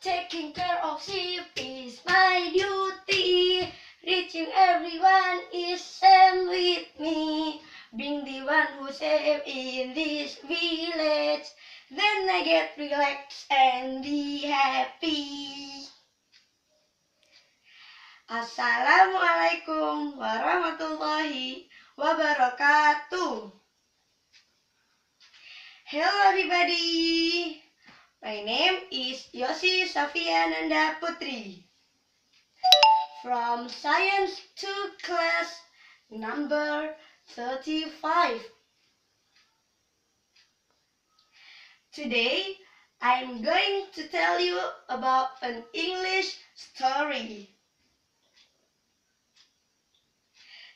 Taking care of sheep is my duty. Reaching everyone is same with me. Being the one who save in this village. Then I get relaxed and be happy. Assalamualaikum warahmatullahi wabarakatuh. Hello everybody. My name is Yosi Safiananda Putri. From Science 2 class number 35. Today, I'm going to tell you about an English story.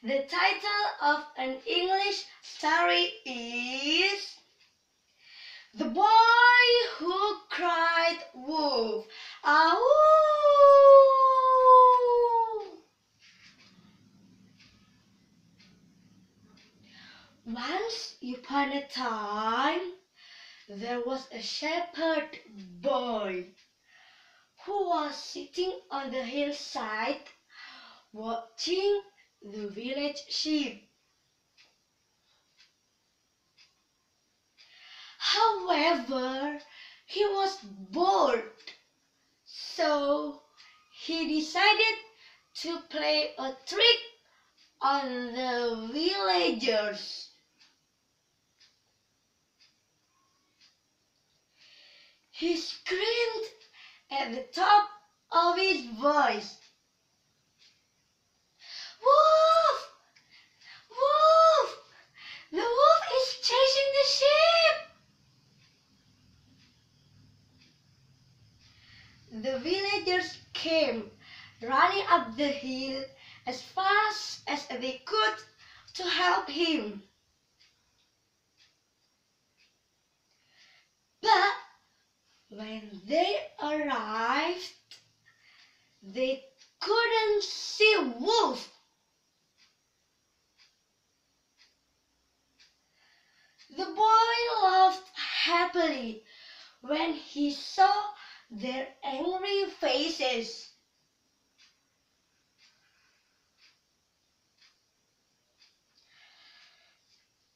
The title of an English story is The Boy. Once upon a time, there was a shepherd boy who was sitting on the hillside watching the village sheep. However, he was bored, so he decided to play a trick on the villagers. He screamed at the top of his voice. Wolf! Wolf! The wolf is chasing the sheep! The villagers came running up the hill as fast as they could to help him. But when they arrived, they couldn't see Wolf. The boy laughed happily when he saw their angry faces.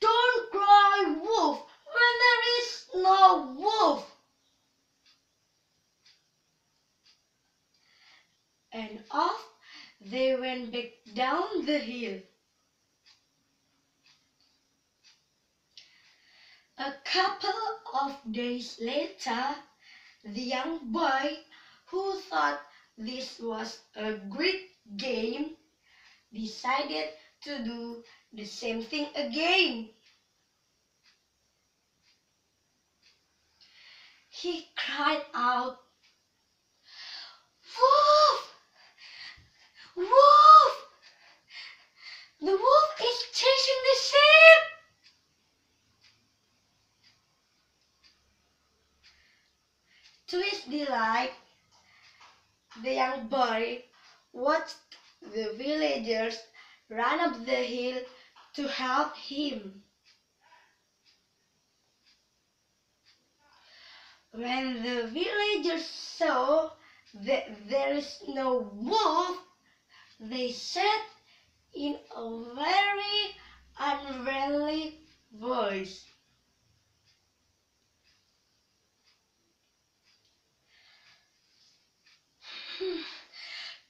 Don't cry wolf when there is no wolf. And off they went back down the hill. A couple of days later, the young boy, who thought this was a great game, decided to do the same thing again. He cried out, Wolf! Wolf! The wolf is chasing the sheep! To his delight, the young boy watched the villagers run up the hill to help him. When the villagers saw that there is no wolf, they said in a very unfriendly voice.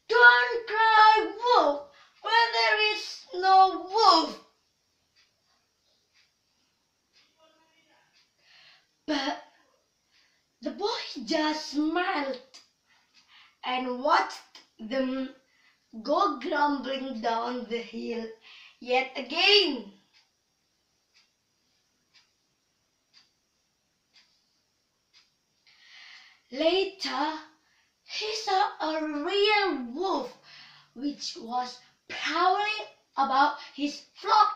Don't cry wolf when there is no wolf. But the boy just smiled and watched them go grumbling down the hill yet again. Later, he saw a real wolf which was prowling about his flock.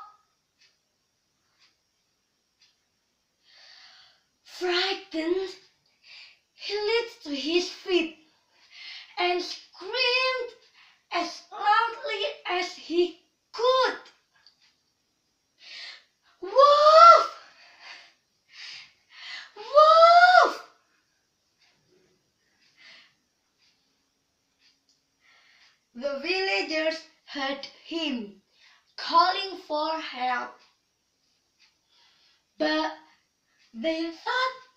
Frightened, he leaped to his feet and screamed as loudly as he could. Wolf! Wolf! the villagers heard him calling for help. But they thought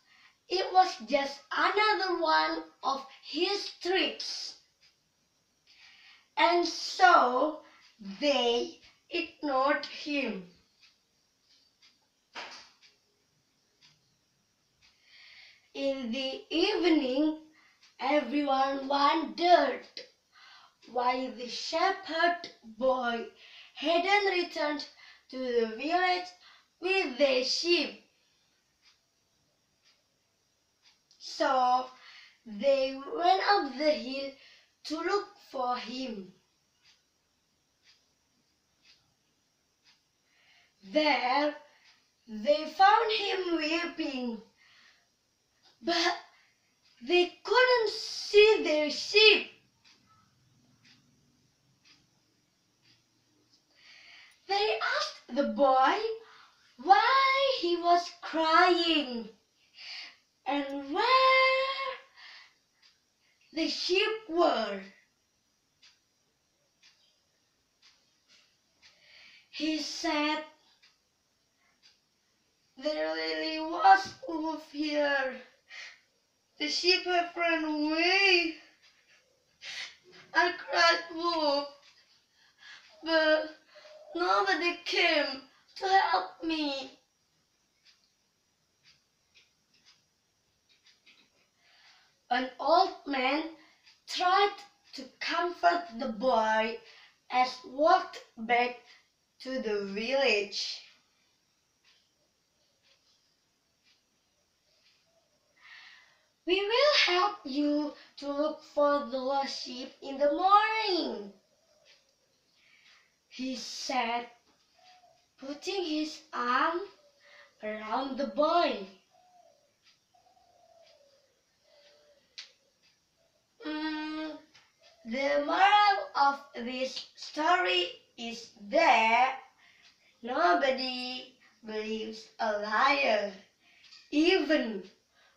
it was just another one of his tricks. And so they ignored him. In the evening, everyone wondered why the shepherd boy hadn't returned to the village with the sheep. So they went up the hill to look for him. There they found him weeping, but they couldn't see their sheep. They asked the boy why he was crying and where the sheep were. He said, There really was wolf here. The sheep have run away. I cried wolf, but nobody came to help me. An old man tried to comfort the boy as walked back to the village. We will help you to look for the lost sheep in the morning, he said, putting his arm around the boy. Mm, the moral of this story is that nobody believes a liar, even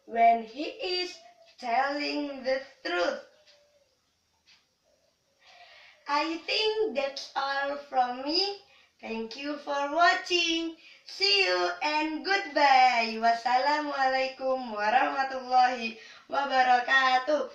when he is telling the truth. I think that's all from me. Thank you for watching. See you and goodbye. Wassalamualaikum warahmatullahi wabarakatuh.